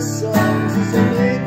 songs is amazing.